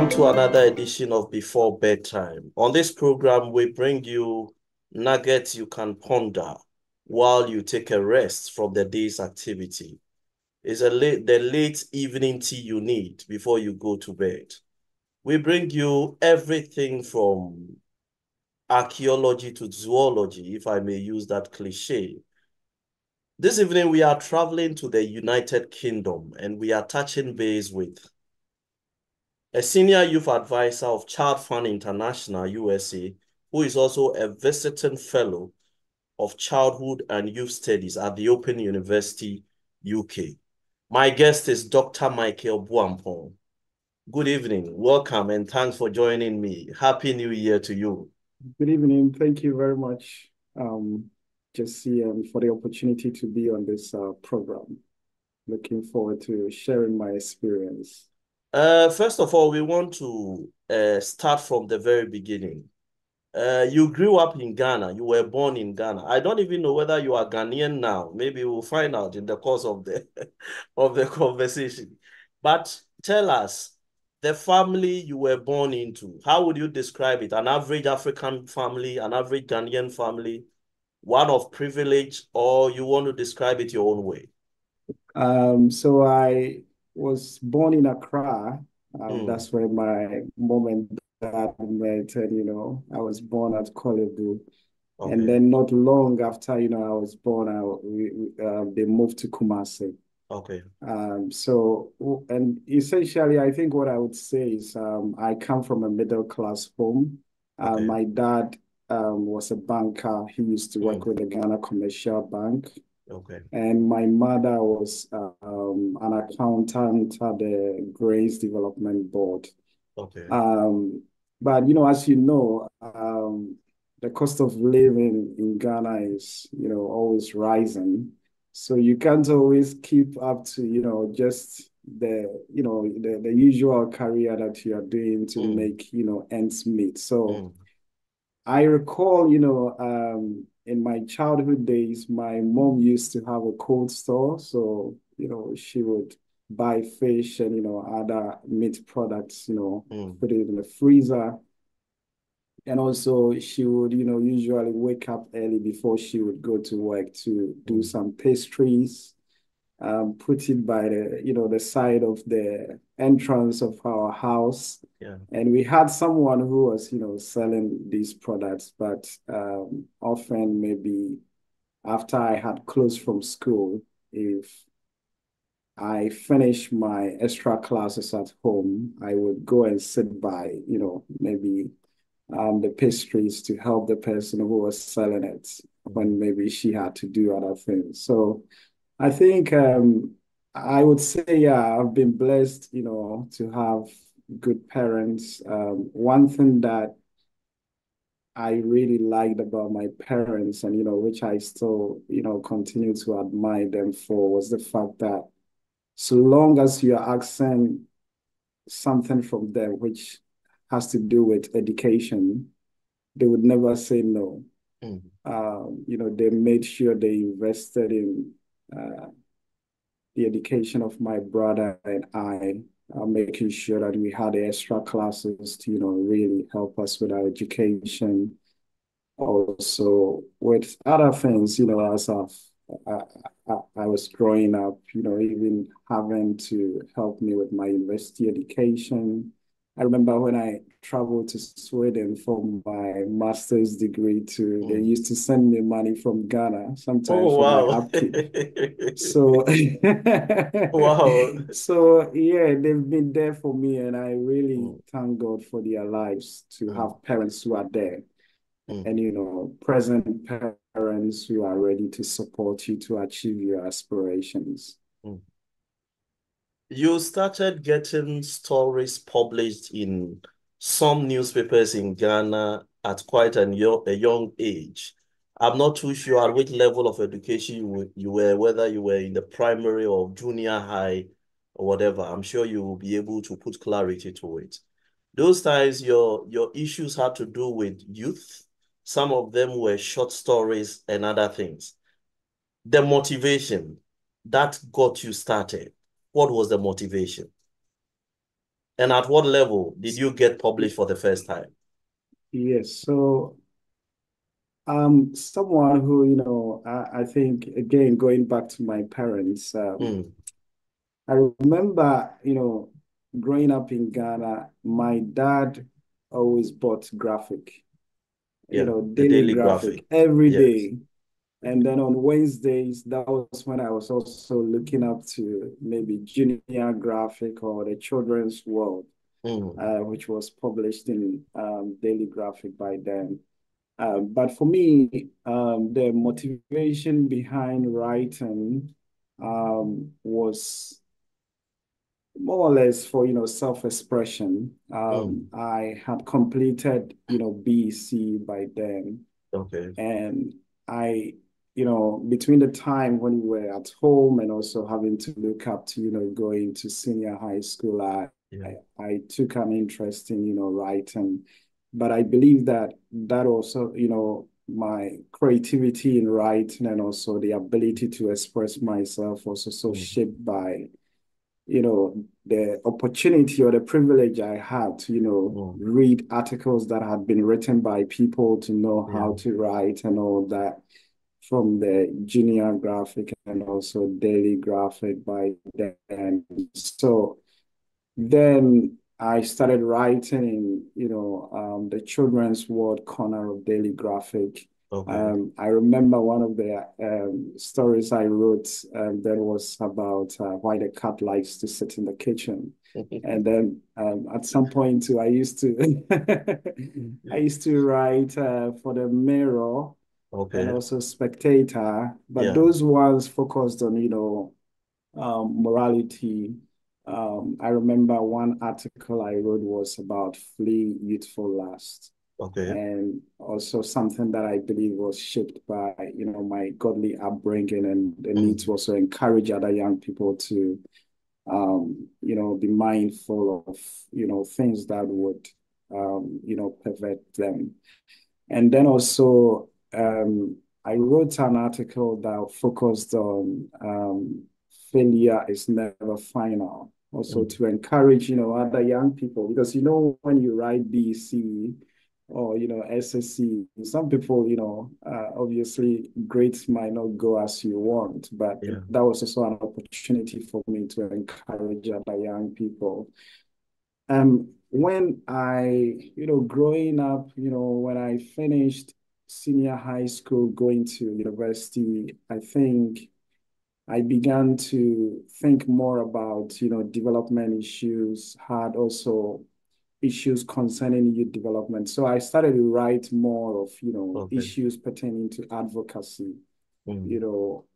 welcome to another edition of Before Bedtime. On this program, we bring you nuggets you can ponder while you take a rest from the day's activity. It's a late, the late evening tea you need before you go to bed. We bring you everything from archaeology to zoology, if I may use that cliche. This evening, we are traveling to the United Kingdom and we are touching base with a senior youth advisor of Child Fund International, USA, who is also a visiting fellow of childhood and youth studies at the Open University, UK. My guest is Dr. Michael Boampong. Good evening, welcome, and thanks for joining me. Happy New Year to you. Good evening. Thank you very much, um, Gyasi, um, for the opportunity to be on this uh, program. Looking forward to sharing my experience. Uh, first of all, we want to uh, start from the very beginning. Uh, you grew up in Ghana. You were born in Ghana. I don't even know whether you are Ghanaian now. Maybe we'll find out in the course of the of the conversation. But tell us the family you were born into. How would you describe it? An average African family, an average Ghanaian family, one of privilege, or you want to describe it your own way? Um, so I was born in Accra. Um, mm. That's where my mom and dad met, and you know, I was born at Korle Bu. Okay. And then not long after, you know, I was born, I, we, uh, they moved to Kumasi. Okay. Um, so, and essentially, I think what I would say is um, I come from a middle class home. Uh, okay. My dad um, was a banker. He used to work mm. with the Ghana Commercial Bank. Okay. And my mother was um, an accountant at the Grace Development Board. Okay. Um, but you know, as you know, um, the cost of living in Ghana is you know always rising, so you can't always keep up to you know just the you know the, the usual career that you are doing to mm. make you know ends meet. So mm. I recall, you know, um, in my childhood days, my mom used to have a cold store. So, you know, she would buy fish and, you know, other meat products, you know, mm. put it in the freezer. And also she would, you know, usually wake up early before she would go to work to do mm. some pastries um, put it by the you know the side of the entrance of our house. Yeah. And we had someone who was you know selling these products, but um, often maybe after I had closed from school, if I finished my extra classes at home, I would go and sit by you know maybe um, the pastries to help the person who was selling it when maybe she had to do other things. So I think um, I would say, yeah, I've been blessed, you know, to have good parents. Um, one thing that I really liked about my parents and, you know, which I still, you know, continue to admire them for was the fact that so long as you are asking something from them, which has to do with education, they would never say no. Mm. Um, you know, they made sure they invested in uh, the education of my brother and I, uh, making sure that we had extra classes to, you know, really help us with our education. Also, with other things, you know, as I've, I, I, I was growing up, you know, even having to help me with my university education, I remember when I traveled to Sweden for my master's degree to they mm. used to send me money from Ghana sometimes oh, wow. so wow. So yeah, they've been there for me and I really mm. thank God for their lives to mm. have parents who are there. Mm. And you know, present parents who are ready to support you to achieve your aspirations. You started getting stories published in some newspapers in Ghana at quite a young, a young age. I'm not too sure at which level of education you, you were, whether you were in the primary or junior high or whatever. I'm sure you will be able to put clarity to it. Those times, your, your issues had to do with youth. Some of them were short stories and other things. The motivation that got you started what was the motivation? And at what level did you get published for the first time? Yes, so um, someone who, you know, I, I think again going back to my parents, um, mm. I remember, you know, growing up in Ghana, my dad always bought graphic, yeah, you know, daily, daily graphic, graphic. every yes. day. And then on Wednesdays, that was when I was also looking up to maybe Junior Graphic or the Children's World, mm. uh, which was published in um, Daily Graphic by then. Uh, but for me, um, the motivation behind writing um, was more or less for you know self-expression. Um, mm. I had completed you know BEC by then. Okay. And I you know, between the time when we were at home and also having to look up to, you know, going to senior high school, I, yeah. I, I, took an interest in, you know, writing. But I believe that that also, you know, my creativity in writing and also the ability to express myself was also mm-hmm. shaped by, you know, the opportunity or the privilege I had to, you know, mm-hmm. read articles that had been written by people to know yeah. how to write and all that from the junior graphic and also daily graphic by then. So then I started writing in, you know, um, the children's world corner of daily graphic. Okay. Um, I remember one of the um, stories I wrote um, that was about uh, why the cat likes to sit in the kitchen. and then um, at some point too, I used to I used to write uh, for the Mirror Okay. and also Spectator, but yeah. those ones focused on, you know, um, morality. Um, I remember one article I wrote was about flee youthful lust. Okay. And also something that I believe was shaped by, you know, my godly upbringing and the mm. need to also encourage other young people to, um, you know, be mindful of, you know, things that would, um, you know, pervert them. And then also um, I wrote an article that focused on um, failure is never final. Also mm. to encourage, you know, other young people because you know when you write BC or you know SSC, some people, you know, uh, obviously grades might not go as you want, but yeah. that was also an opportunity for me to encourage other young people. Um, when I, you know, growing up, you know, when I finished senior high school going to university, I think I began to think more about, you know, development issues, had also issues concerning youth development. So I started to write more of, you know, okay. issues pertaining to advocacy, mm. you know,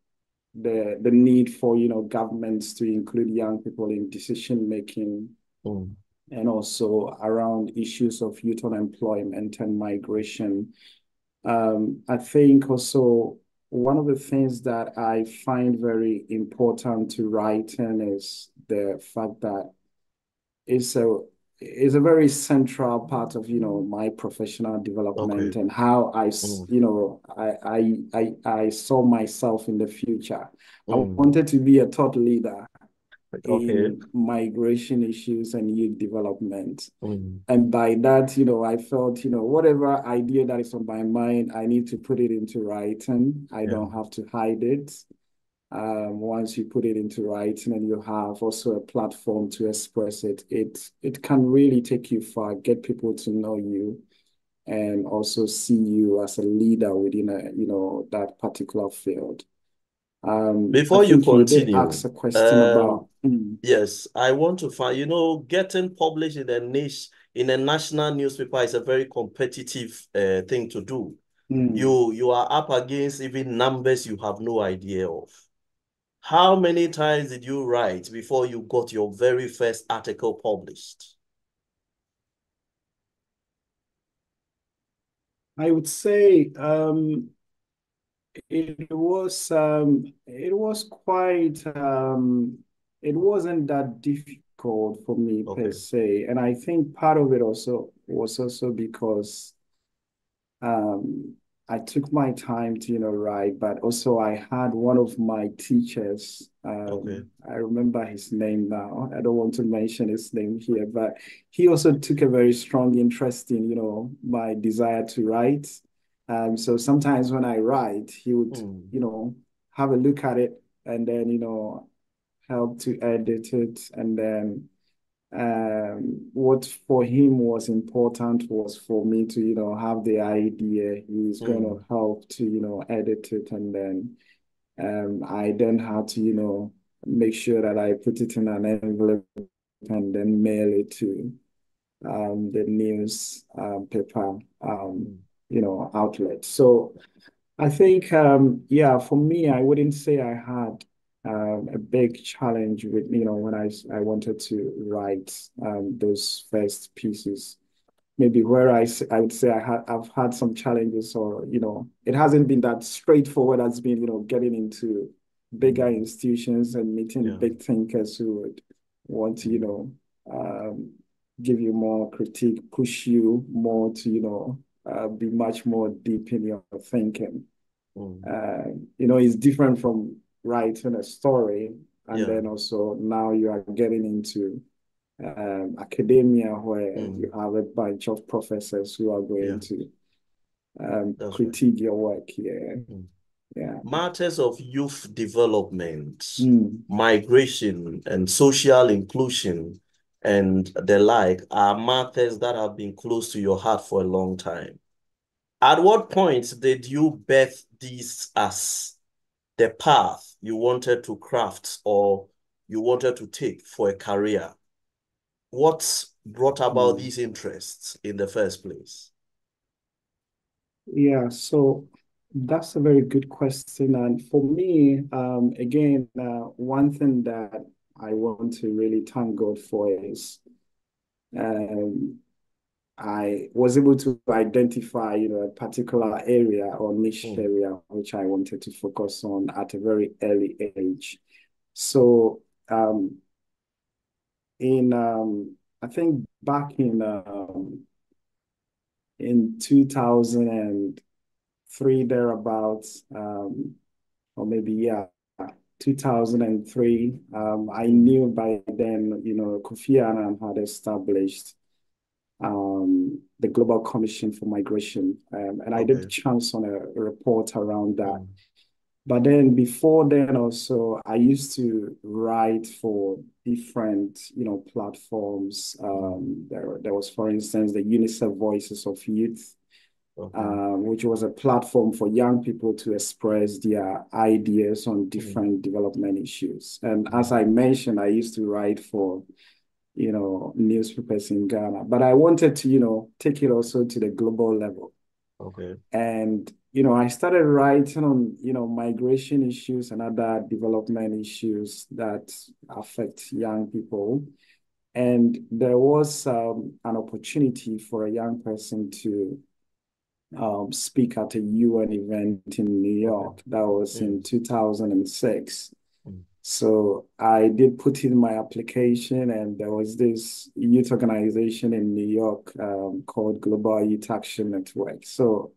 the the need for, you know, governments to include young people in decision making. Mm. And also around issues of youth unemployment and migration um, I think also one of the things that I find very important to writing is the fact that it's a is a very central part of you know my professional development okay. and how I mm. you know I, I I I saw myself in the future. Mm. I wanted to be a thought leader okay. in migration issues and youth development. Mm. And by that, you know, I felt, you know, whatever idea that is on my mind, I need to put it into writing. I yeah. don't have to hide it. Um, once you put it into writing and you have also a platform to express it, it it can really take you far, get people to know you, and also see you as a leader within a you know that particular field. Um, Before you continue, ask a question um, about. Mm. Yes, I want to find, you know, getting published in a niche, in a national newspaper is a very competitive uh, thing to do. Mm. You, you are up against even numbers you have no idea of. How many times did you write before you got your very first article published? I would say um, it was um, it was quite um, it wasn't that difficult for me okay. per se, and I think part of it also was also because um, I took my time to you know write, but also I had one of my teachers Um, Okay. I remember his name now. I don't want to mention his name here, but he also took a very strong interest in, you know, my desire to write. Um, so sometimes when I write, he would, Mm. you know, have a look at it and then, you know, help to edit it. And then um, what for him was important was for me to, you know, have the idea. He's going to Mm. help to, you know, edit it. And then um, I then had to, you know, make sure that I put it in an envelope and then mail it to um, the news um, paper, um, Mm. You know, outlet. So I think, um, yeah, for me, I wouldn't say I had um, a big challenge with, you know, when I, I wanted to write um, those first pieces. Maybe where I, I would say I had, I've had some challenges or, you know, it hasn't been that straightforward as been, you know, getting into bigger institutions and meeting Yeah. big thinkers who would want to, you know, um, give you more critique, push you more to, you know, uh, be much more deep in your thinking. Mm. Uh, you know, it's different from writing a story, and Yeah. then also now you are getting into um, academia where Mm. you have a bunch of professors who are going Yeah. to um, That's right. critique your work here. Mm. Yeah. Matters of youth development, Mm. migration, and social inclusion, and the like are matters that have been close to your heart for a long time. At what point did you birth these as the path you wanted to craft or you wanted to take for a career? What brought about Mm. these interests in the first place? Yeah, so that's a very good question. And for me, um, again, uh, one thing that I want to really thank God for is um, I was able to identify, you know, a particular area or niche Mm. area which I wanted to focus on at a very early age. So, um, in um, I think back in um, in 2003 thereabouts, um, or maybe yeah, 2003. Um, I knew by then, you know, Kofi Annan had established um, the Global Commission for Migration, um, and I did Okay. chance on a report around that. Mm. But then before then also, I used to write for different, you know, platforms. Um, there, there was, for instance, the UNICEF Voices of Youth, Okay. um, which was a platform for young people to express their ideas on different development issues. And as I mentioned, I used to write for, you know, newspapers in Ghana, but I wanted to, you know, take it also to the global level. Okay. And, you know, I started writing on, you know, migration issues and other development issues that affect young people. And there was um, an opportunity for a young person to um, speak at a UN event in New York. That was in 2006. Mm. So I did put in my application, and there was this youth organization in New York um, called Global Youth Action Network. So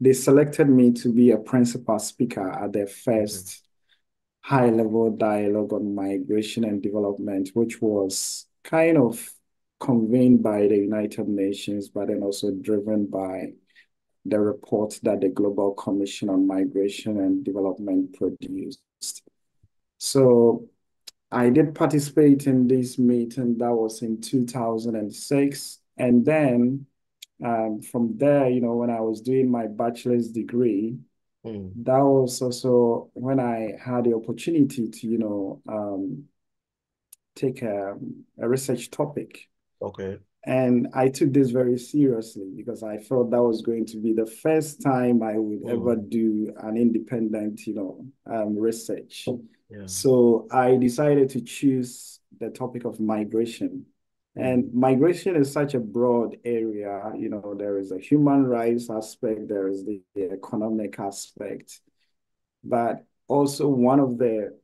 they selected me to be a principal speaker at their first high level dialogue on migration and development, which was kind of convened by the United Nations, but then also driven by the report that the Global Commission on Migration and Development produced. So I did participate in this meeting that was in 2006. And then um, from there, you know, when I was doing my bachelor's degree, Mm. that was also when I had the opportunity to, you know, um, take a, a research topic. Okay. And I took this very seriously because I felt that was going to be the first time I would ever do an independent, you know, um, research. Yeah. So I decided to choose the topic of migration. And migration is such a broad area. You know, there is a human rights aspect, there is the economic aspect. But also one of the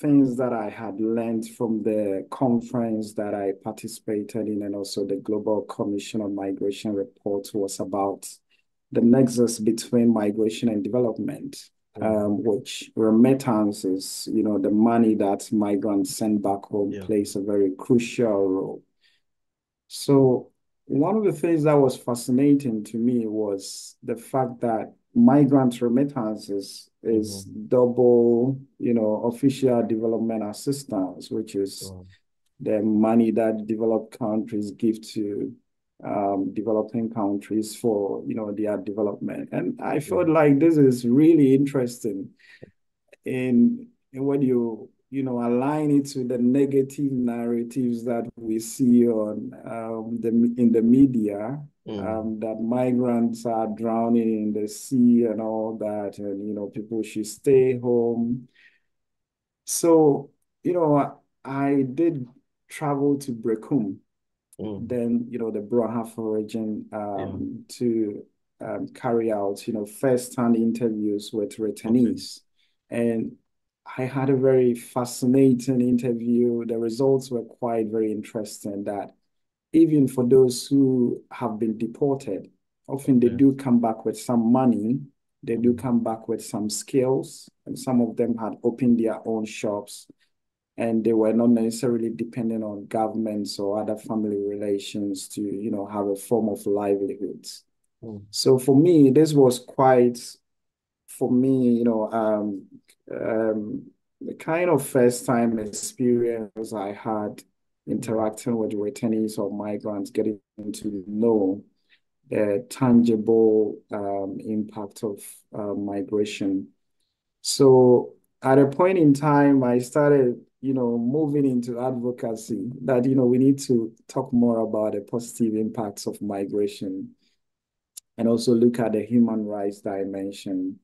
things that I had learned from the conference that I participated in and also the Global Commission on Migration report was about the nexus between migration and development. um, which remittances, you know, the money that migrants send back home Yeah. plays a very crucial role. So one of the things that was fascinating to me was the fact that migrant remittances is double, you know, official development assistance, which is Oh, the money that developed countries give to um, developing countries for, you know, their development. And I felt like this is really interesting. In, in when you, you know, align it to the negative narratives that we see on um, the in the media, mm, um, that migrants are drowning in the sea and all that, and you know, people should stay home. So, you know, I did travel to Berekum, mm, then, you know, the Brong-Ahafo region, um, to um, carry out, you know, first-hand interviews with returnees. And I had a very fascinating interview. The results were quite very interesting that even for those who have been deported, often they Okay. do come back with some money, they do Mm. come back with some skills, and some of them had opened their own shops and they were not necessarily dependent on governments or other family relations to, you know, have a form of livelihoods. mm, So for me, this was quite, for me, you know, um, um, the kind of first time experience I had interacting with returnees or migrants, getting to know the tangible um, impact of uh, migration. So at a point in time, I started, you know, moving into advocacy that, you know, we need to talk more about the positive impacts of migration and also look at the human rights dimension.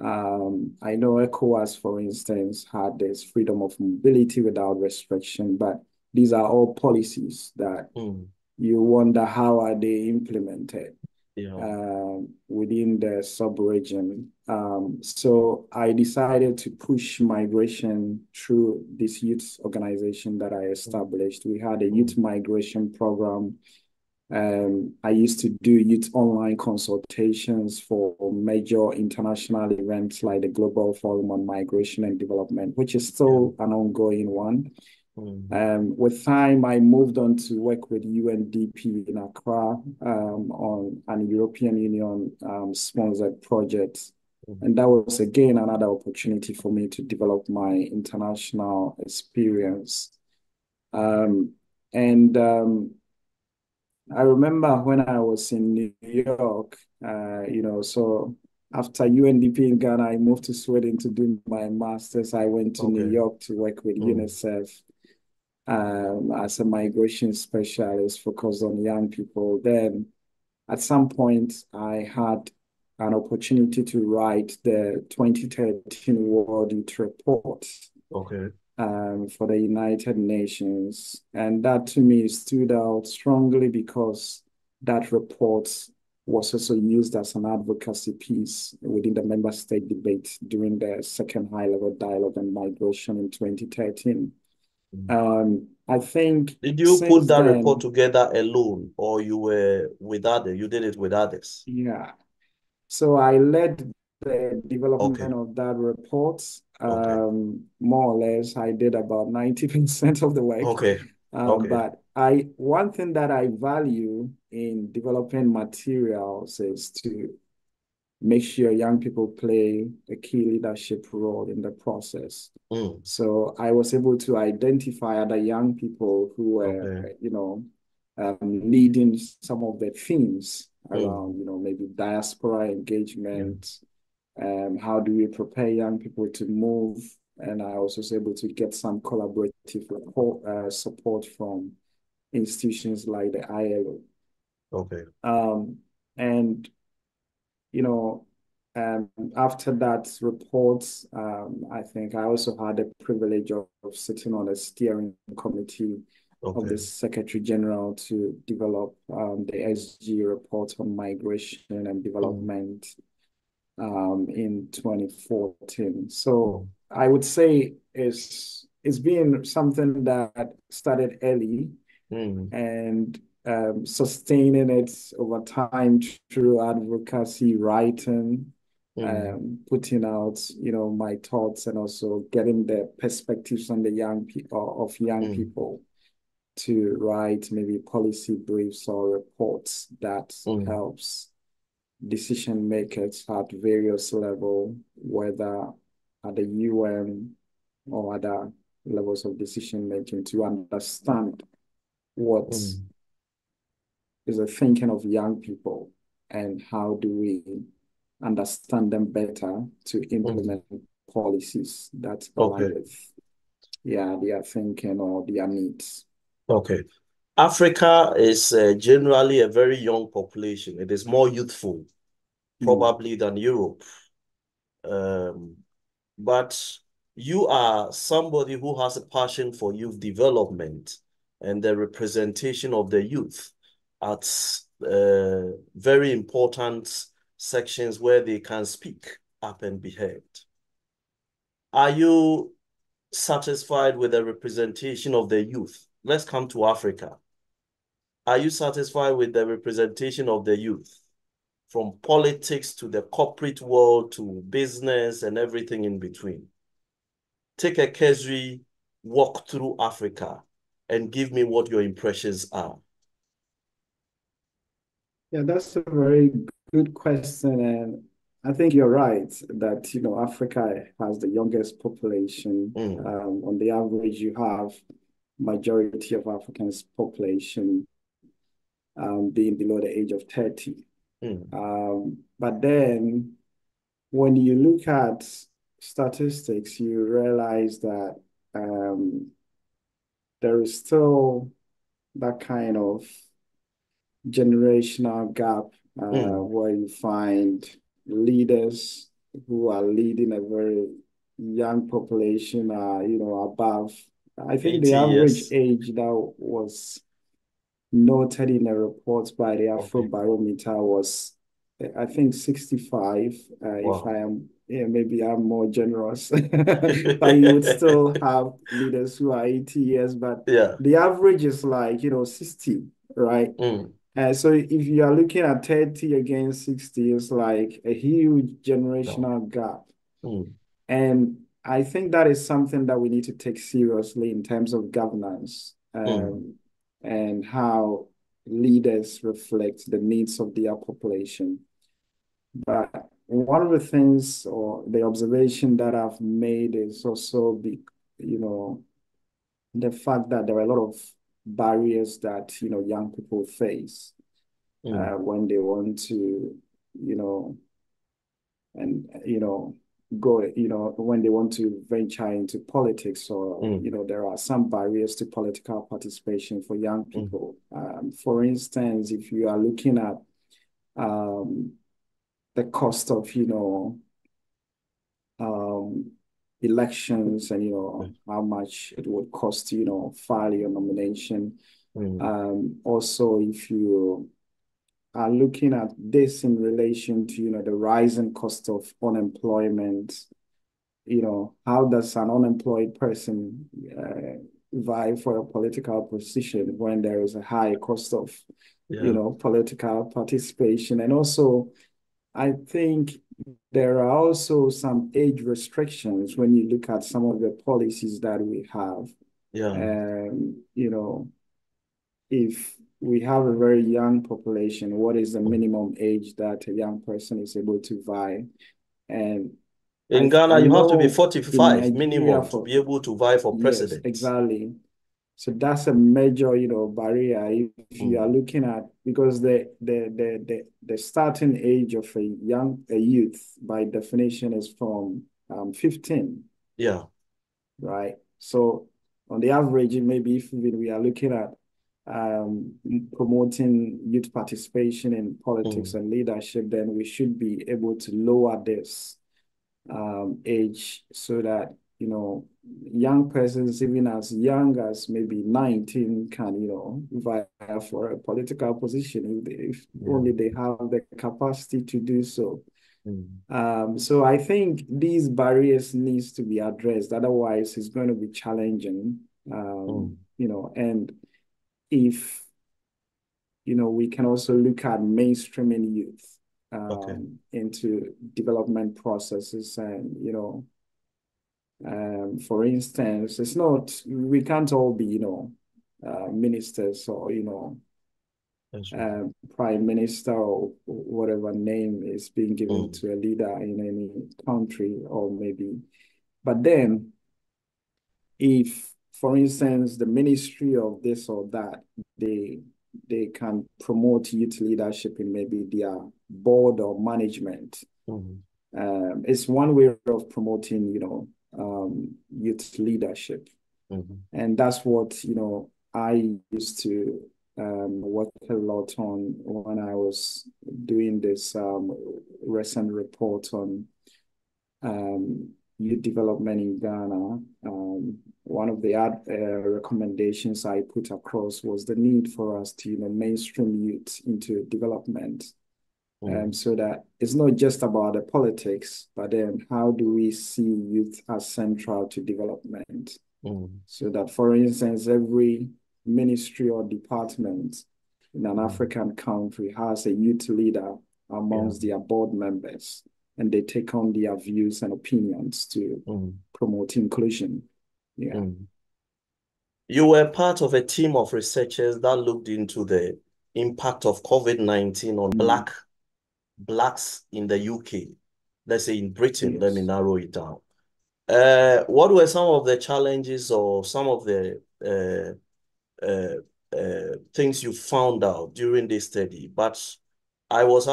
Um, I know ECOWAS, for instance, had this freedom of mobility without restriction, but these are all policies that mm, you wonder how are they implemented yeah. um, within the sub-region. Um, so I decided to push migration through this youth organization that I established. We had a youth migration program. Um, I used to do youth online consultations for major international events like the Global Forum on Migration and Development, which is still an ongoing one. Mm, Um, with time, I moved on to work with UNDP in Accra um, on an European Union um, sponsored project. Mhm. And that was again another opportunity for me to develop my international experience. Um, and um, I remember when I was in New York, uh, you know, so after UNDP in Ghana, I moved to Sweden to do my master's. I went to New York to work with Mm. UNICEF um, as a migration specialist focused on young people. Then at some point, I had an opportunity to write the 2013 World Youth Report Okay. um, for the United Nations. And that to me stood out strongly because that report was also used as an advocacy piece within the member state debate during the second high level dialogue on migration in 2013. Mm. Um, I think Did you put that then, report together alone or you were with others? You did it with others? yeah. So I led the Okay. development of that report. Okay. Um, more or less, I did about 90% of the work. Okay. Um, Okay. but I one thing that I value in developing materials is to make sure young people play a key leadership role in the process. Mm. So I was able to identify other young people who were, Okay. you know, um, leading some of the themes Mm. around, you know, maybe diaspora engagement, um, how do we prepare young people to move? And I also was also able to get some collaborative report, uh, support from institutions like the ILO. Okay. Um, and you know, um, after that report, um, I think I also had the privilege of, of sitting on a steering committee of the Secretary General to develop um, the SG report on migration and development um, in 2014. So. I would say it's it's been something that started early Mm. and um, sustaining it over time through advocacy, writing, mm. um, putting out, you know, my thoughts and also getting the perspectives on the young people of young mm. people to write maybe policy briefs or reports that mm. helps decision makers at various level, whether at the UN or other levels of decision making, to understand what mm. Is the thinking of young people and how do we understand them better to implement mm. policies that align okay. with yeah their thinking or their needs. Okay. Africa is uh, generally a very young population. It is more youthful, hmm. probably, mm. than Europe. Um, but you are somebody who has a passion for youth development and the representation of the youth at uh, very important sections where they can speak up and be heard. Are you satisfied with the representation of the youth let's come to Africa. Are you satisfied with the representation of the youth? From politics to the corporate world to business and everything in between. Take a casual walk through Africa and give me what your impressions are. Yeah, that's a very good question. And I think you're right that, you know, Africa has the youngest population. Mm. Um, on the average, you have majority of Africans' population um, being below the age of 30. Mm. Um, but then when you look at statistics, you realize that um, there is still that kind of generational gap uh, mm. where you find leaders who are leading a very young population are, you know, above I think the average age that was noted in a report by the Afrobarometer okay. was, I think, 65. Uh, wow. If I am, yeah, maybe I'm more generous. but you would still have leaders who are 80 years, but yeah. the average is like, you know, 60, right? Mm. Uh, so if you are looking at 30 against 60, it's like a huge generational gap. Mm. And I think that is something that we need to take seriously in terms of governance um, mm. and how leaders reflect the needs of their population. But one of the things or the observation that I've made is also be, you know, the fact that there are a lot of barriers that you know young people face mm. uh, when they want to, you know, and you know go, you know, when they want to venture into politics or, mm. you know, there are some barriers to political participation for young mm. people. Mm. Um, for instance, if you are looking at um, the cost of, you know, um, elections and, you know, how much it would cost, you know, file your nomination. Mm. Um, also, if you are looking at this in relation to, you know, the rising cost of unemployment. You know, how does an unemployed person uh, vie for a political position when there is a high cost of, yeah. you know, political participation? And also, I think there are also some age restrictions when you look at some of the policies that we have. Yeah. Um, you know, if we have a very young population. What is the minimum age that a young person is able to vie? And in I, Ghana, you have to be 45 minimum for, to be able to vie for president. Yes, exactly. So that's a major, you know, barrier if mm. you are looking at because the, the the the the starting age of a young a youth by definition is from um 15. Yeah. Right. So on the average, maybe if we are looking at um, promoting youth participation in politics mm. and leadership, then we should be able to lower this um, age so that you know young persons, even as young as maybe nineteen, can you know vie for a political position if, they, if yeah. only they have the capacity to do so. Mm. Um, so I think these barriers needs to be addressed. Otherwise, it's going to be challenging. Um, mm. You know, and if you know we can also look at mainstreaming youth um, Okay. into development processes and, you know, um, for instance, it's not, we can't all be, you know, uh, ministers or, you know, right. um, prime minister or whatever name is being given Mm. to a leader in any country or maybe. But then, if, for instance, the ministry of this or that, they they can promote youth leadership in maybe their board or management. Mm. Um, it's one way of promoting, you know, um, youth leadership. Mhm. And that's what, you know, I used to um, work a lot on when I was doing this um, recent report on um, youth development in Ghana. Um, one of the ad, uh, recommendations I put across was the need for us to, you know, mainstream youth into development. Um, Mm. so that it's not just about the politics, but then how do we see youth as central to development? Mm. So that, for instance, every ministry or department in an Mm. African country has a youth leader Yeah. amongst their board members, and they take on their views and opinions to Mm. promote inclusion. Yeah. Mm. You were part of a team of researchers that looked into the impact of COVID-19 on Mm. black blacks in the UK. Let's say in Britain, let me narrow it down. Uh, what were some of the challenges or some of the uh, uh, uh, things you found out during this study? But I was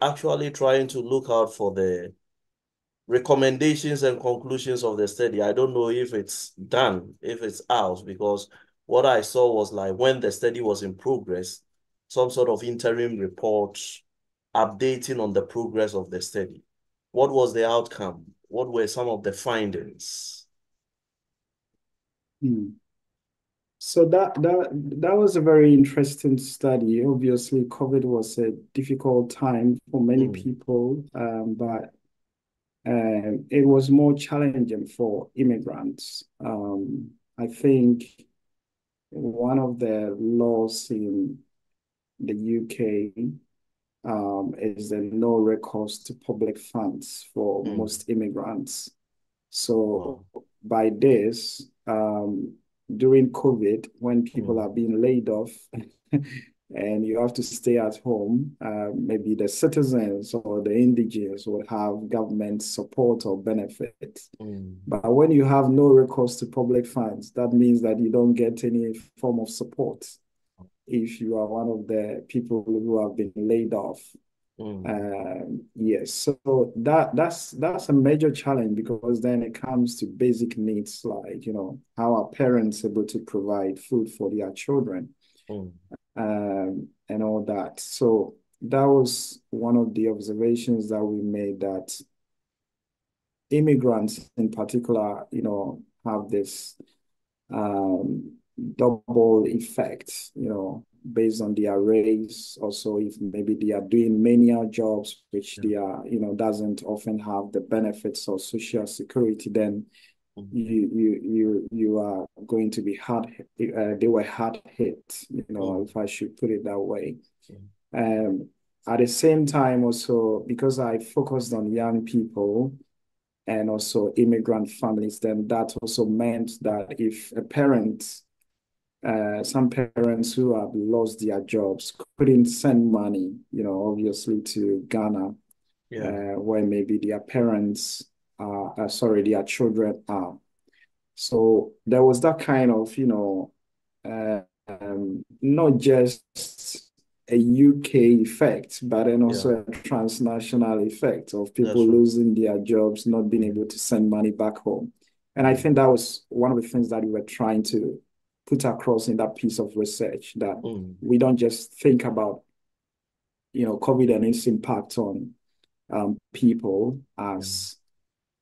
actually trying to look out for the recommendations and conclusions of the study. I don't know if it's done, if it's out, because what I saw was like when the study was in progress, some sort of interim report updating on the progress of the study. What was the outcome? What were some of the findings? Hmm. So that that that was a very interesting study. Obviously, COVID was a difficult time for many Mm, people, um, but um, it was more challenging for immigrants. Um, I think one of the laws in the UK um, is the no recourse to public funds for mm, most immigrants. So wow. by this, um, during COVID, when people Mm, are being laid off and you have to stay at home, uh, maybe the citizens or the indigenous will have government support or benefit. mm, But when you have no recourse to public funds, that means that you don't get any form of support if you are one of the people who have been laid off. mm, Um, yes, so that that's that's a major challenge because then it comes to basic needs like, you know, how are parents able to provide food for their children, mm, um, and all that. So that was one of the observations that we made that immigrants in particular, you know, have this um, double effect, you know, based on their race. Also, if maybe they are doing menial jobs, which yeah, they are, you know, doesn't often have the benefits of social security, then mm, you you you you are going to be hard. Uh, they were hard hit, you know, mm, if I should put it that way. mm, Um, at the same time, also because I focused on young people and also immigrant families, then that also meant that if a parent, uh, some parents who have lost their jobs couldn't send money, you know, obviously to Ghana, yeah, uh, where maybe their parents are, uh, sorry, their children are. So there was that kind of, you know, um, not just a UK effect, but then yeah, also a transnational effect of that's people right. losing their jobs, not being able to send money back home. And I think that was one of the things that we were trying to put across in that piece of research that mm, we don't just think about, you know, COVID and its impact on um, people mm, as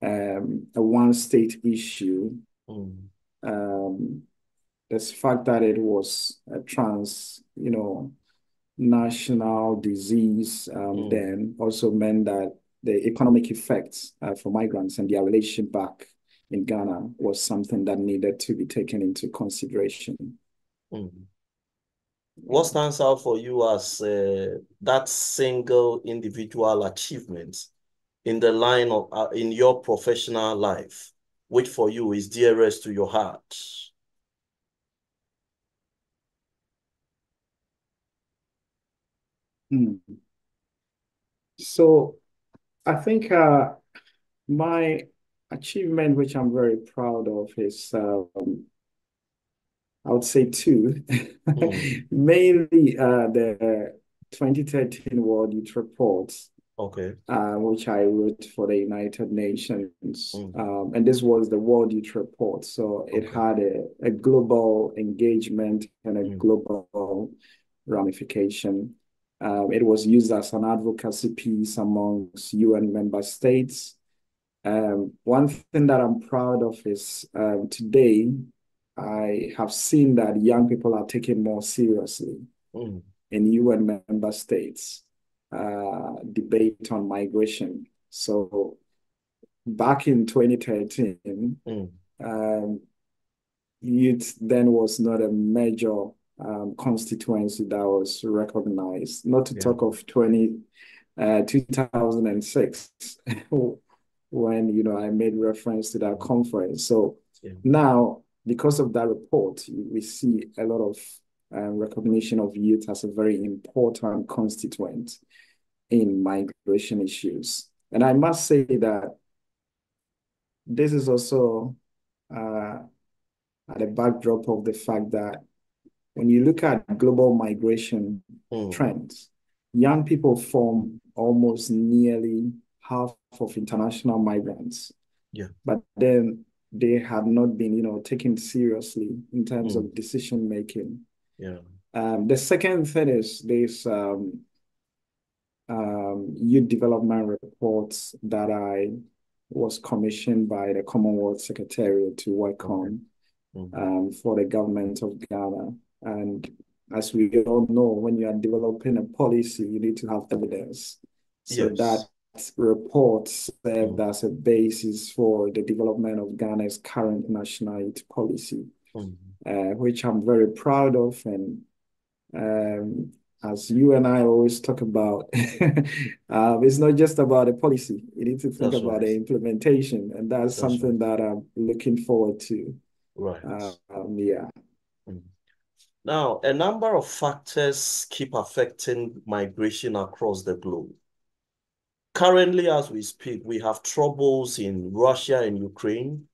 um, a one state issue. mm, Um, this fact that it was a trans, you know, national disease um, mm, then also meant that the economic effects uh, for migrants and their relation back in Ghana was something that needed to be taken into consideration. mm. what stands out for you as uh, that single individual achievement in the line of uh, in your professional life, which for you is dearest to your heart? Hmm. So I think uh, my achievement, which I'm very proud of, is um, I would say two. Mm. Mainly uh, the 2013 World Youth Report. Okay. Uh, which I wrote for the United Nations. Mm. Um, and this was the World Youth Report. So okay. it had a, a global engagement and a mm. global ramification. Um, it was used as an advocacy piece amongst UN member states. Um, one thing that I'm proud of is um, today I have seen that young people are taken more seriously mm. in UN member states uh, debate on migration. So back in 2013, mm. um, youth then was not a major um, constituency that was recognized, not to yeah. talk of 20, uh, 2006 when, you know, I made reference to that conference. So yeah. now, because of that report, we see a lot of uh, recognition of youth as a very important constituent in migration issues. And I must say that this is also uh, at the backdrop of the fact that when you look at global migration mm. trends, young people form almost nearly half of international migrants. Yeah. But then they have not been, you know, taken seriously in terms mm. of decision making. Yeah. Um, the second thing is this um, um, youth development reports that I was commissioned by the Commonwealth Secretariat to work okay. on mm. um, for the government of Ghana. And as we all know, when you are developing a policy, you need to have evidence. So yes. that report served mm. as a basis for the development of Ghana's current national youth policy, mm. uh, which I'm very proud of. And um, as you and I always talk about, um, it's not just about the policy. You need to think that's about right. the implementation, and that's, that's something right. that I'm looking forward to. Right. Um, yeah. Mm. Now, a number of factors keep affecting migration across the globe. Currently, as we speak, we have troubles in Russia and Ukraine,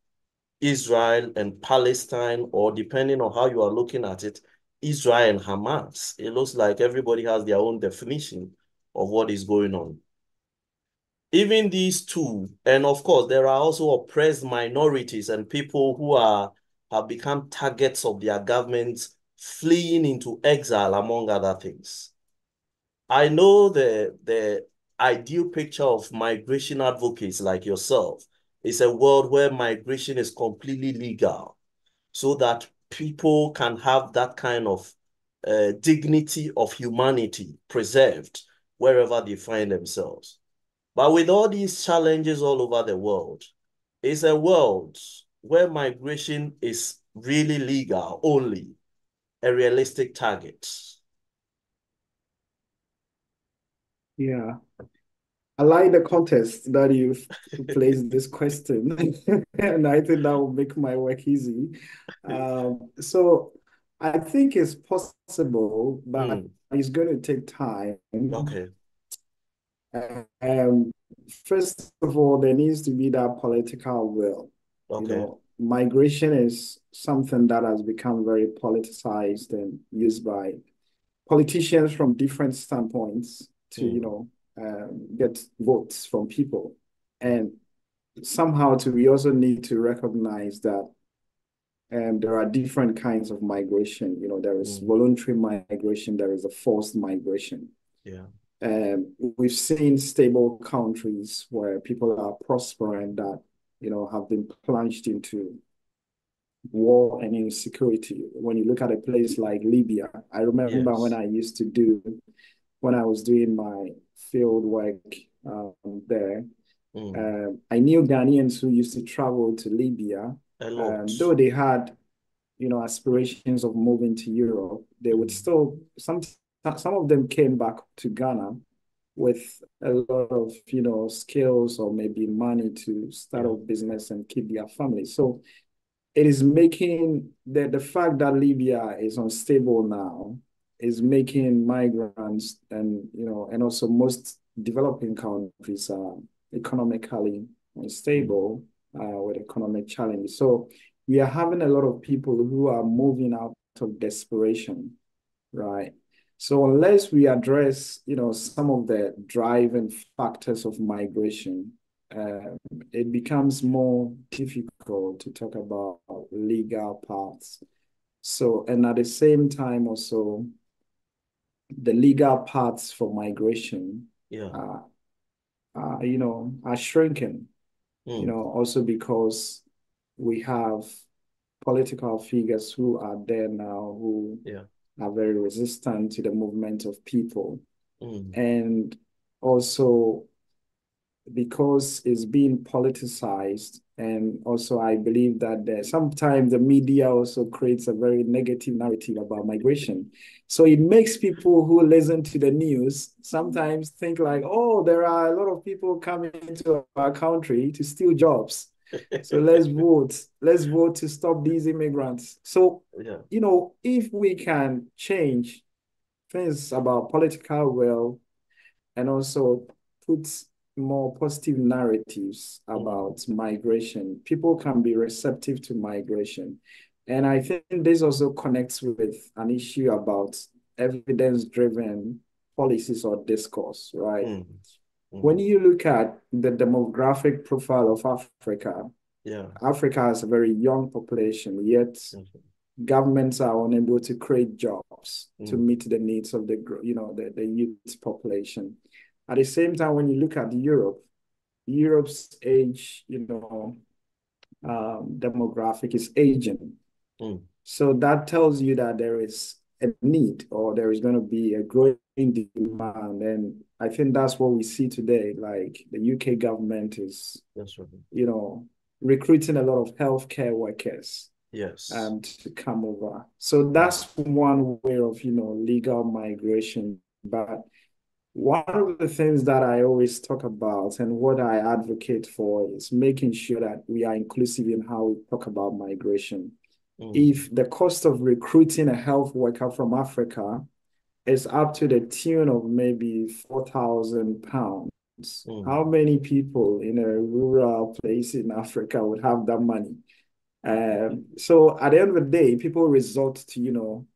Israel and Palestine, or depending on how you are looking at it, Israel and Hamas. It looks like everybody has their own definition of what is going on. Even these two, and of course, there are also oppressed minorities and people who are have become targets of their governments fleeing into exile, among other things. I know the, the ideal picture of migration advocates like yourself is a world where migration is completely legal so that people can have that kind of uh, dignity of humanity preserved wherever they find themselves. But with all these challenges all over the world, it's a world where migration is really legal only a realistic target? Yeah. I like the context that you've placed this question, and I think that will make my work easy. Um, so I think it's possible, but mm. it's going to take time. Okay. Um, first of all, there needs to be that political will. Okay. You know, migration is something that has become very politicized and used by politicians from different standpoints to, mm. you know, um, get votes from people. And somehow to we also need to recognize that um, there are different kinds of migration. You know, there is mm. voluntary migration, there is a forced migration. Yeah. Um, we've seen stable countries where people are prospering that you know, have been plunged into war and insecurity. When you look at a place like Libya, I remember yes. when I used to do, when I was doing my field work um, there, mm. uh, I knew Ghanaians who used to travel to Libya, um, though they had you know, aspirations of moving to Europe, they would still some some of them came back to Ghana with a lot of you know skills or maybe money to start a business and keep their family. So it is making the the fact that Libya is unstable now is making migrants and you know and also most developing countries are economically unstable uh, with economic challenges. So we are having a lot of people who are moving out of desperation, right? So unless we address, you know, some of the driving factors of migration, uh, it becomes more difficult to talk about legal paths. So, and at the same time also, the legal paths for migration, yeah, uh, uh, you know, are shrinking. Mm. You know, also because we have political figures who are there now who yeah. are very resistant to the movement of people. Mm. And also because it's being politicized, and also I believe that sometimes the media also creates a very negative narrative about migration. So it makes people who listen to the news sometimes think like, oh, there are a lot of people coming into our country to steal jobs so let's vote. Let's vote to stop these immigrants. So, yeah. you know, if we can change things about political will and also put more positive narratives about mm. migration, people can be receptive to migration. And I think this also connects with an issue about evidence driven policies or discourse, right? Mm. When you look at the demographic profile of Africa, yeah, Africa has a very young population, yet governments are unable to create jobs mm. to meet the needs of the you know the, the youth population. At the same time, when you look at Europe, Europe's age, you know, um, demographic is aging. Mm. So that tells you that there is a need or there is going to be a growing demand. And I think that's what we see today. Like the UK government is, yes, you know, recruiting a lot of healthcare workers. Yes. And to come over. So that's one way of, you know, legal migration. But one of the things that I always talk about and what I advocate for is making sure that we are inclusive in how we talk about migration. Mm. If the cost of recruiting a health worker from Africa is up to the tune of maybe 4,000 pounds, mm. how many people in a rural place in Africa would have that money? Um, so at the end of the day, people resort to, you know,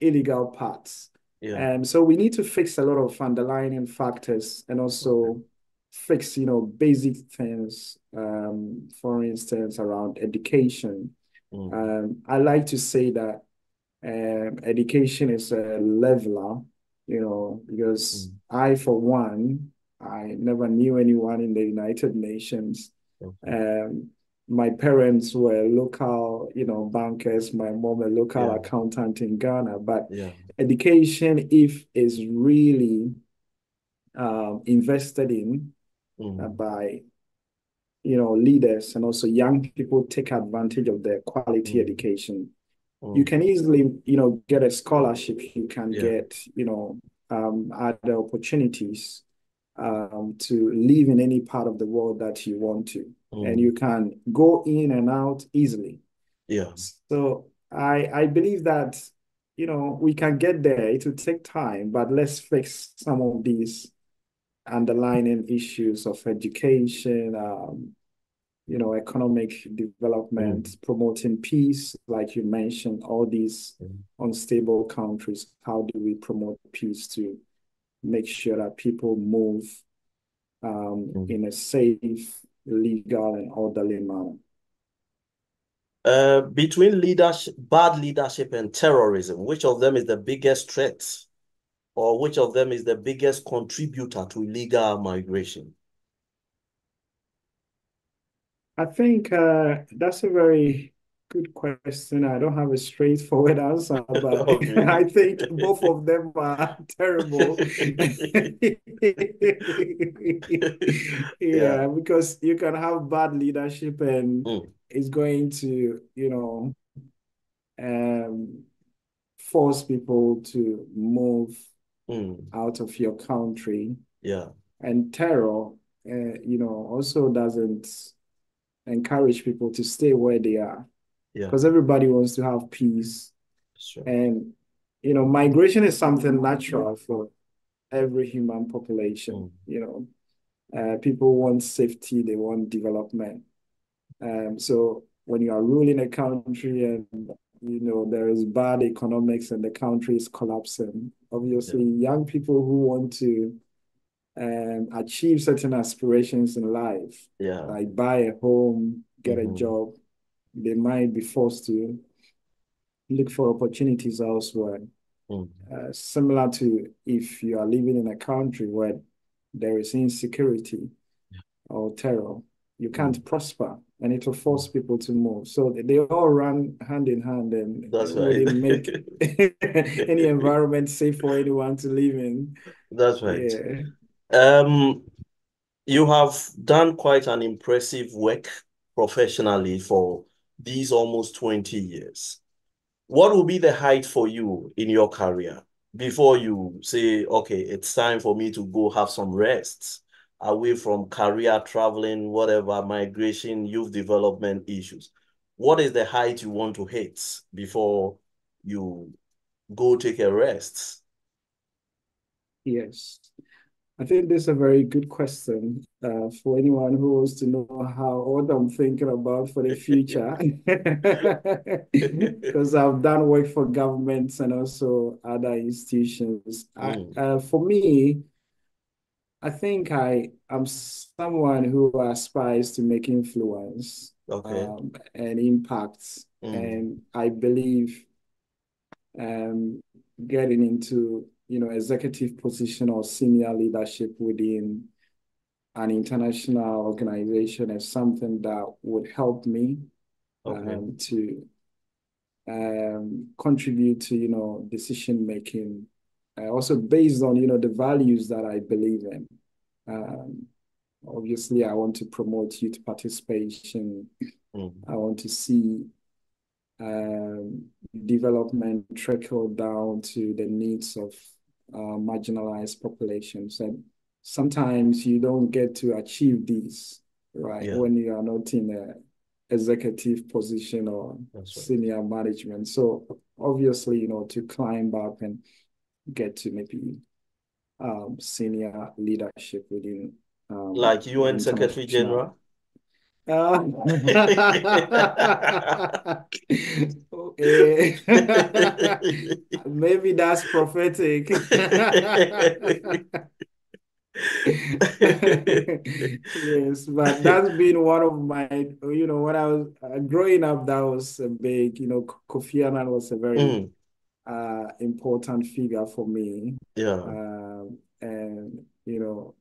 illegal paths. Yeah. Um, so we need to fix a lot of underlying factors and also okay. fix, you know, basic things, um, for instance, around education Mm. Um, I like to say that um, education is a leveler, you know, because mm. I, for one, I never knew anyone in the United Nations. Okay. Um, my parents were local, you know, bankers. My mom a local yeah. accountant in Ghana. But yeah. education, if is really um, invested in mm. uh, by you know, leaders and also young people take advantage of their quality mm. education. Mm. You can easily, you know, get a scholarship. You can Yeah. get, you know, um, other opportunities um, to live in any part of the world that you want to, and Mm. you can go in and out easily. Yeah. So I I believe that, you know, we can get there. It will take time, but let's fix some of these underlying issues of education, um, you know, economic development, mm. promoting peace, like you mentioned, all these mm. unstable countries. How do we promote peace to make sure that people move um, mm. in a safe, legal, and orderly manner? Uh, between leadership, bad leadership and terrorism, which of them is the biggest threat? or which of them is the biggest contributor to illegal migration? I think uh, that's a very good question. I don't have a straightforward answer, but Okay. I think both of them are terrible. Yeah. Yeah, because you can have bad leadership and Mm. it's going to, you know, um, force people to move Mm. out of your country. Yeah. And terror, uh, you know, also doesn't encourage people to stay where they are Yeah. because everybody wants to have peace. Sure. And, you know, migration is something natural for every human population. Mm. You know, uh, people want safety, they want development. Um, so when you are ruling a country and you know there is bad economics and the country is collapsing, obviously young people who want to um, achieve certain aspirations in life, Yeah. like buy a home, get a Mhm. job, they might be forced to look for opportunities elsewhere. Mm. Uh, similar to if you are living in a country where there is insecurity or terror, you can't prosper and it will force people to move. So they- all run hand in hand and That's wouldn't right. make any environment safe for anyone to live in. That's right. Yeah. Um, you have done quite an impressive work professionally for these almost 20 years. What will be the height for you in your career before you say, okay, it's time for me to go have some rest away from career traveling, whatever, migration, youth development issues? What is the height you want to hit before you go take a rest? Yes. I think this is a very good question uh, for anyone who wants to know how what I'm thinking about for the future. Because I've done work for governments and also other institutions. I, Mm. uh, for me, I think I am someone who aspires to make influence Okay. um, and impact. Mm. And I believe um, getting into you know executive position or senior leadership within an international organization is something that would help me Okay. um, to um, contribute to you know decision making, uh, also based on you know the values that I believe in. Um, obviously, I want to promote youth participation. Mm. I want to see um, development trickle down to the needs of uh, marginalized populations. And sometimes you don't get to achieve these, right, Yeah. when you are not in a executive position or right. senior management. So obviously, you know, to climb up and get to maybe um, senior leadership within um, Like UN Secretary General? Uh, eh, maybe that's prophetic. Yes, but that's been one of my, you know, when I was uh, growing up, that was a big, you know, Kofi Annan was a very Mm, uh, important figure for me. yeah. Um, and, you know,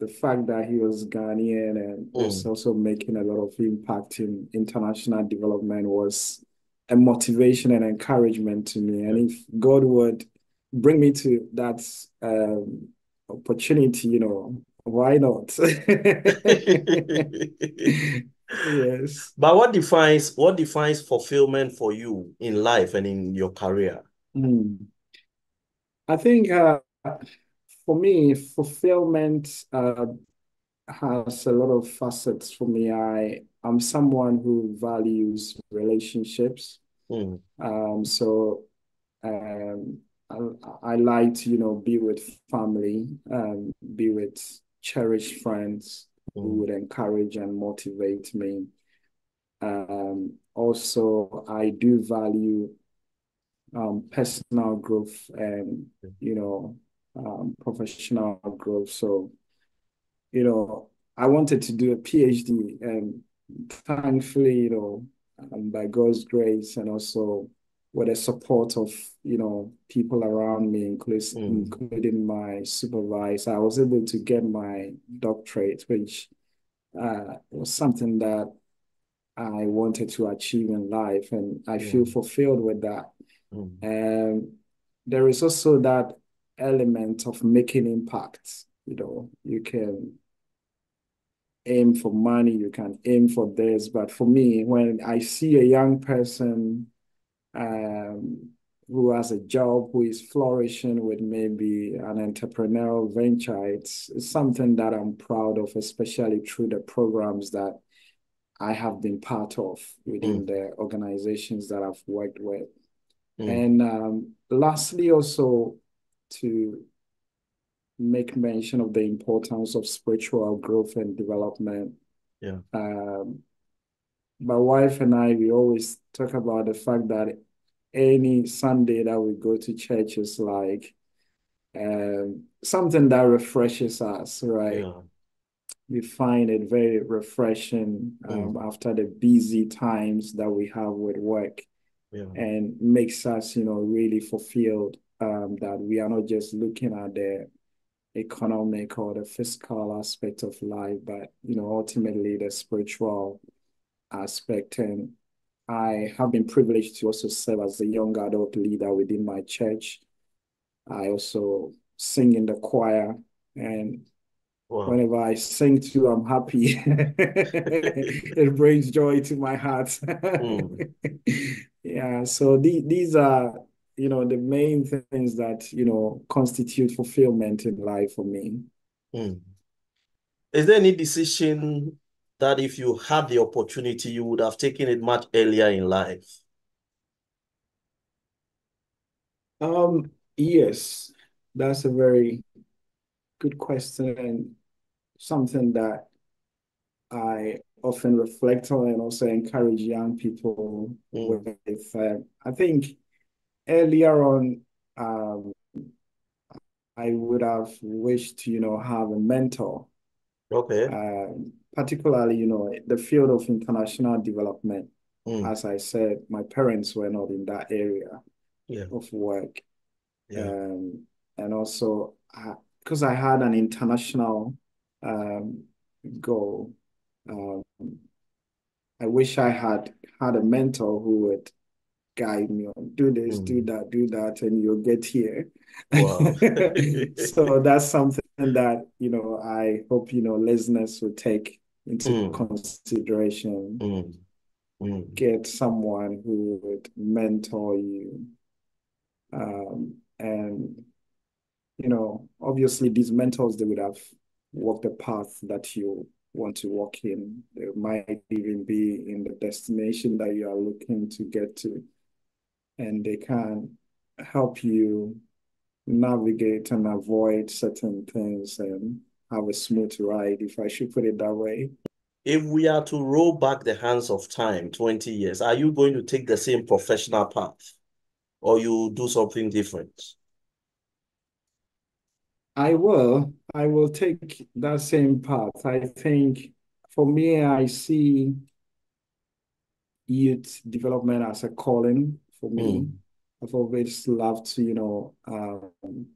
the fact that he was Ghanaian and was Mm, also making a lot of impact in international development was a motivation and encouragement to me. And if God would bring me to that um, opportunity, you know, why not? Yes. But what defines what defines fulfillment for you in life and in your career? Hmm. I think uh, for me, fulfillment uh, has a lot of facets for me. I I'm someone who values relationships. Mm, Um, so um, I, I like to, you know, be with family, um, be with cherished friends who mm, would encourage and motivate me. Um, also, I do value um, personal growth and, you know, um, professional growth. So, you know, I wanted to do a PhD and thankfully, you know, um, by God's grace and also with the support of, you know, people around me, including, mm, including my supervisor, I was able to get my doctorate, which uh, was something that I wanted to achieve in life, and I feel mm, fulfilled with that. mm. And there is also that element of making impact. You know, you can aim for money, you can aim for this, but for me, when I see a young person um, who has a job, who is flourishing with maybe an entrepreneurial venture, it's, it's something that I'm proud of, especially through the programs that I have been part of within mm. the organizations that I've worked with. Mm. And um, lastly, also to make mention of the importance of spiritual growth and development. Yeah. Um, my wife and I, we always talk about the fact that any Sunday that we go to church is like um, something that refreshes us, right? Yeah. We find it very refreshing um, mm. after the busy times that we have with work yeah. and makes us, you know, really fulfilled um, that we are not just looking at the economic or the fiscal aspect of life, but, you know, ultimately the spiritual aspect. And I have been privileged to also serve as a young adult leader within my church. I also sing in the choir, and wow. whenever I sing too, I'm happy. it brings joy to my heart. Mm. yeah, so the, these are you know the main things that you know constitute fulfillment in life for me. Mm. Is there any decision that if you had the opportunity, you would have taken it much earlier in life? Um, yes, that's a very good question and something that I often reflect on and also encourage young people mm. with. Uh, I think earlier on, um, I would have wished to, you know, have a mentor. Okay. Um, particularly, you know, the field of international development. Mm. As I said, my parents were not in that area yeah. of work. Yeah. Um, and also, because I, I, had an international um, goal, um, I wish I had had a mentor who would guide me on do this, mm. do that, do that, and you'll get here. Wow. so that's something that you know I hope you know listeners will take into mm. consideration. Mm. Mm. Get someone who would mentor you. Um, and you know, obviously these mentors they would have walked the path that you want to walk in. They might even be in the destination that you are looking to get to. And they can help you navigate and avoid certain things and have a smooth ride, if I should put it that way. If we are to roll back the hands of time 20 years, are you going to take the same professional path or you do something different? I will. I will take that same path. I think for me, I see youth development as a calling for me. Mm. I've always loved to, you know, um,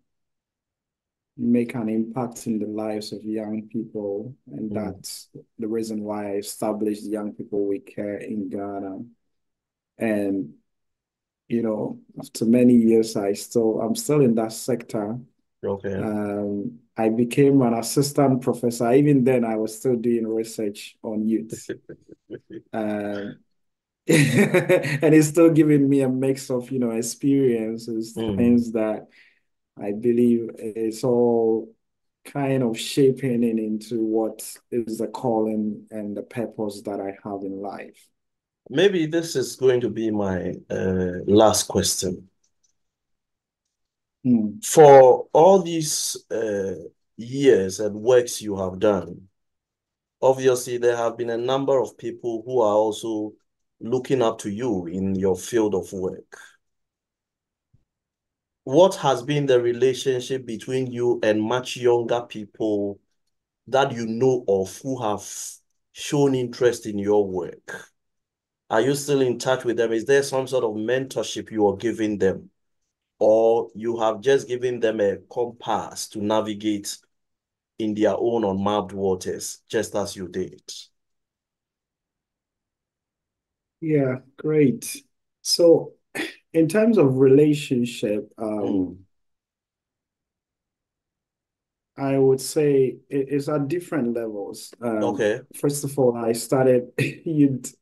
make an impact in the lives of young people. And mm. that's the reason why I established Young People We Care in Ghana. And, you know, after many years, I still, I'm still in that sector. Okay. Um, I became an assistant professor. Even then, I was still doing research on youth. um, and it's still giving me a mix of, you know, experiences, mm. things that I believe it's all kind of shaping it into what is the calling and the purpose that I have in life. Maybe this is going to be my uh, last question. Hmm. For all these uh, years and works you have done, obviously there have been a number of people who are also looking up to you in your field of work what has been the relationship between you and much younger people that you know of who have shown interest in your work? Are you still in touch with them? Is there some sort of mentorship you are giving them? Or you have just given them a compass to navigate in their own unmapped waters, just as you did? Yeah, great. So in terms of relationship, um, mm. I would say it is at different levels. Um, okay. First of all, I started youth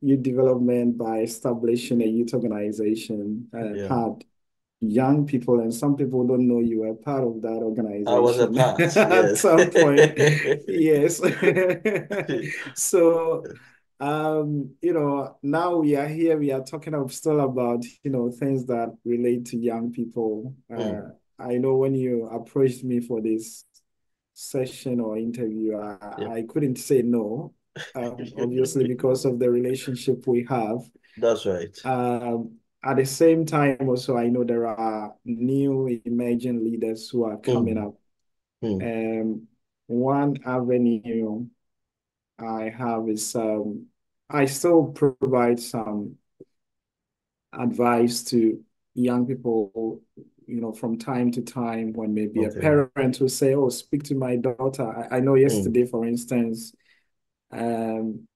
youth development by establishing a youth organization and yeah. had young people, and some people don't know you were part of that organization. I was a part yes. at some point. yes. so, um, you know, now we are here. We are talking of still about you know things that relate to young people. Mm. Uh, I know when you approached me for this session or interview, I, yeah. I couldn't say no. Um, obviously, because of the relationship we have. That's right. Um, at the same time, also, I know there are new emerging leaders who are coming mm. up. Mm. Um, one avenue I have is um, I still provide some advice to young people, you know, from time to time when maybe okay. a parent will say, Oh, speak to my daughter. I, I know yesterday, mm. for instance, um,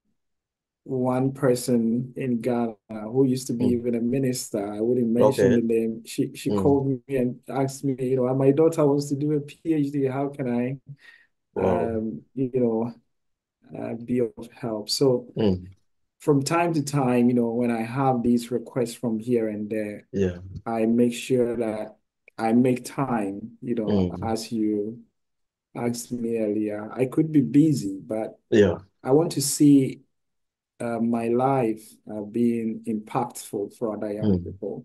one person in Ghana who used to be mm. even a minister. I wouldn't mention okay. the name. She she mm. called me and asked me, you know, my daughter wants to do a PhD. How can I, wow. um, you know, uh, be of help? So mm. from time to time, you know, when I have these requests from here and there, yeah, I make sure that I make time. You know, mm. as you asked me earlier, I could be busy, but yeah, I want to see uh, my life uh, being impactful for other young mm. people.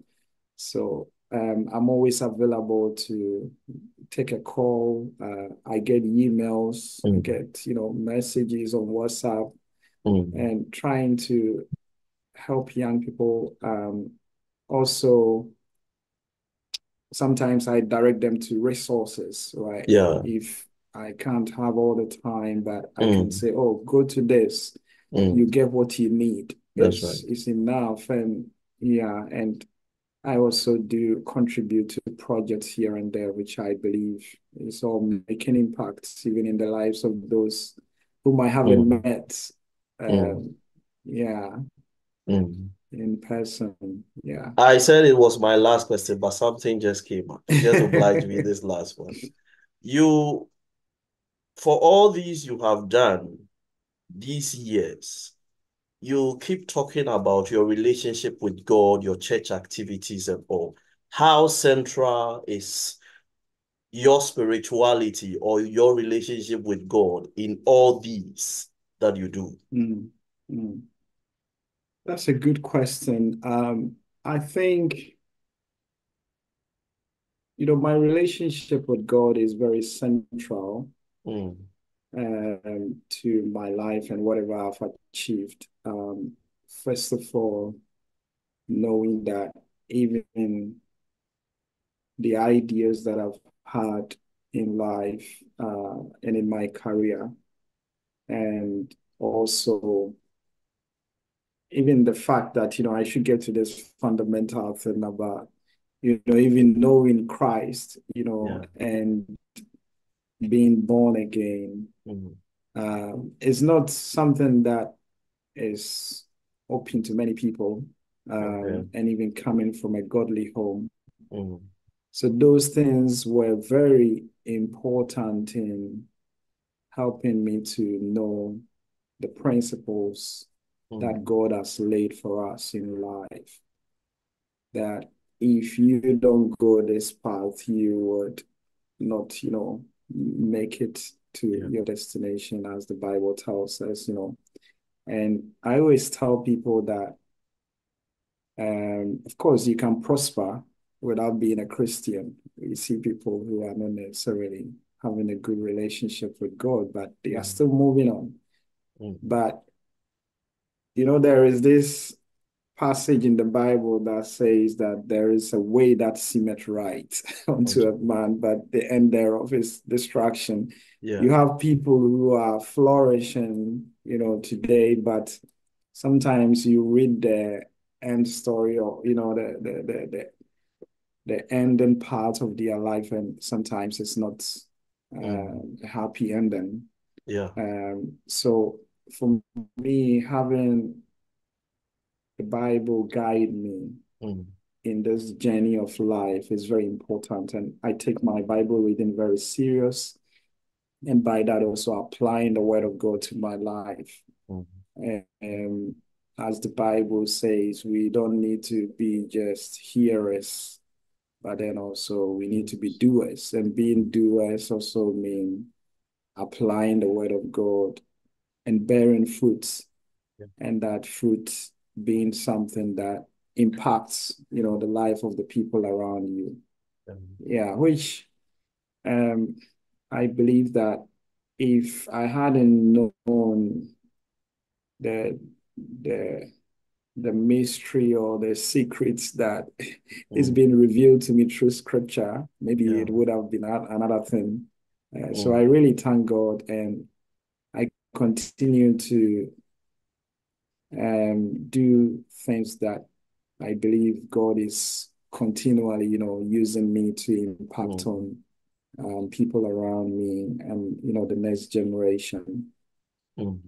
So um, I'm always available to take a call. Uh, I get emails, mm. get you know messages on WhatsApp, mm. and trying to help young people. Um, also, sometimes I direct them to resources. Right? Yeah. If I can't have all the time, but I can mm. say, "Oh, go to this." mm. you get what you need. That's it's, right. It's enough. And yeah, and I also do contribute to projects here and there, which I believe is all making impacts even in the lives of those whom I haven't mm. met. Um, mm. Yeah. Mm. In person. Yeah. I said it was my last question, but something just came up. Just obliged me this last one. You, for all these you have done, these years, you keep talking about your relationship with God, your church activities, and all. How central is your spirituality or your relationship with God in all these that you do? Mm, mm. That's a good question. Um, I think, you know, my relationship with God is very central. Mm um, to my life and whatever I've achieved. Um, first of all, knowing that even the ideas that I've had in life uh, and in my career, and also even the fact that you know I should get to this fundamental thing about you know even knowing Christ, you know, yeah. and being born again mm-hmm. um, is not something that is open to many people um, okay. and even coming from a godly home. Mm-hmm. So those things were very important in helping me to know the principles mm-hmm. that God has laid for us in life. That if you don't go this path, you would not, you know, make it to yeah. your destination as the Bible tells us, you know. And I always tell people that, um, of course, you can prosper without being a Christian. You see people who are not necessarily having a good relationship with God, but they are mm. still moving on. Mm. But, you know, there is this passage in the Bible that says that there is a way that seemeth right unto a man, but the end thereof is destruction. Yeah. You have people who are flourishing, you know, today, but sometimes you read the end story or you know the the the the, the ending part of their life, and sometimes it's not uh, mm. a happy ending. Yeah. Um. So for me, having the Bible guide me mm. in this journey of life is very important. And I take my Bible reading very serious. And by that, also applying the word of God to my life. Mm. And, as the Bible says, we don't need to be just hearers, but then also we need to be doers. And being doers also mean applying the word of God and bearing fruits. Yeah. And that fruit being something that impacts, you know, the life of the people around you. Yeah, which um I believe that if I hadn't known the the the mystery or the secrets that mm. is being revealed to me through scripture, maybe yeah. it would have been another thing. Uh, mm. So I really thank God and I continue to um, do things that I believe God is continually, you know, using me to impact mm. on um, people around me and, you know, the next generation. Mm.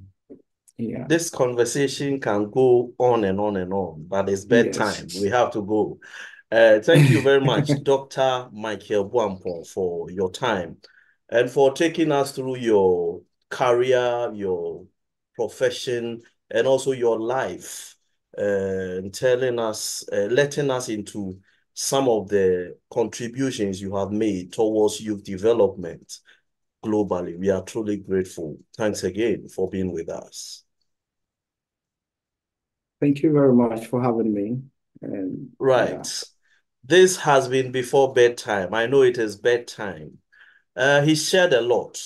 Yeah. This conversation can go on and on and on, but it's bedtime. Yes. We have to go. Uh, thank you very much, Dr. Michael Boampong, for your time and for taking us through your career, your profession, and also your life, uh, and telling us, uh, letting us into some of the contributions you have made towards youth development globally. We are truly grateful. Thanks again for being with us. Thank you very much for having me. And right. Yeah. This has been before bedtime. I know it is bedtime. Uh, he shared a lot.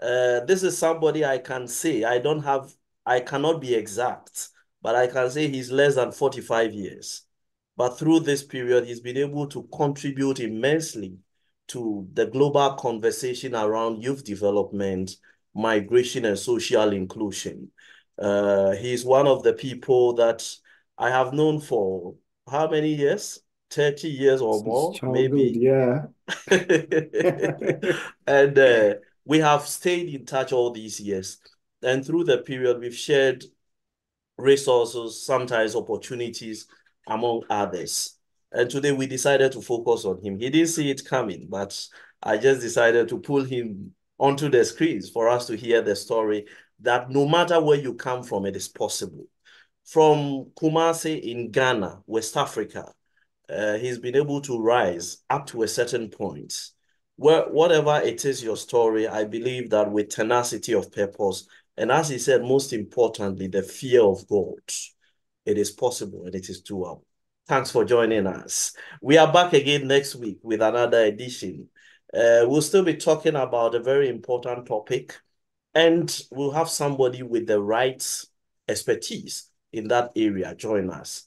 Uh, this is somebody I can say, I don't have, I cannot be exact, but I can say he's less than 45 years. But through this period, he's been able to contribute immensely to the global conversation around youth development, migration, and social inclusion. Uh, he's one of the people that I have known for how many years? 30 years or Since more, maybe. Yeah. and uh, we have stayed in touch all these years. And through the period, we've shared resources, sometimes opportunities, among others. And today we decided to focus on him. He didn't see it coming, but I just decided to pull him onto the screens for us to hear the story that no matter where you come from, it is possible. From Kumasi in Ghana, West Africa, uh, he's been able to rise up to a certain point. Where, whatever it is your story, I believe that with tenacity of purpose, and as he said, most importantly, the fear of God, it is possible and it is doable. Thanks for joining us. We are back again next week with another edition. Uh, we'll still be talking about a very important topic and we'll have somebody with the right expertise in that area join us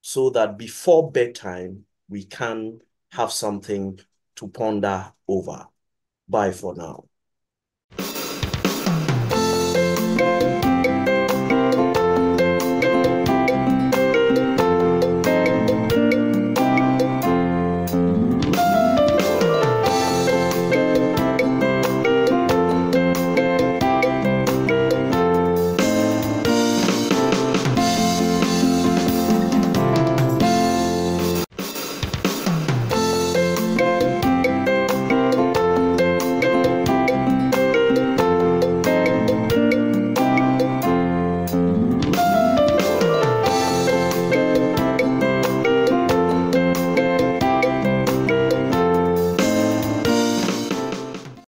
so that before bedtime, we can have something to ponder over. Bye for now.